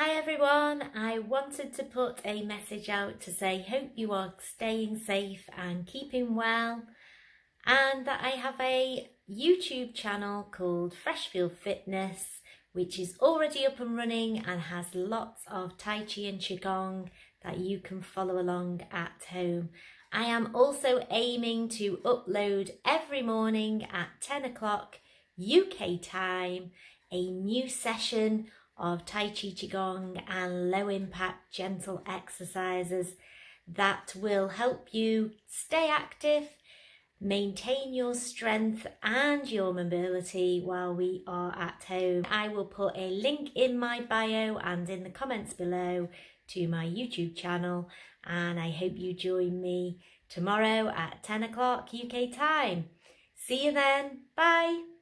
Hi everyone, I wanted to put a message out to say hope you are staying safe and keeping well and that I have a YouTube channel called Freshfield Fitness which is already up and running and has lots of Tai Chi and Qigong that you can follow along at home. I am also aiming to upload every morning at 10 o'clock UK time a new session of Tai Chi Qigong and low impact gentle exercises that will help you stay active, maintain your strength and your mobility while we are at home. I will put a link in my bio and in the comments below to my YouTube channel and I hope you join me tomorrow at 10 o'clock UK time. See you then. Bye.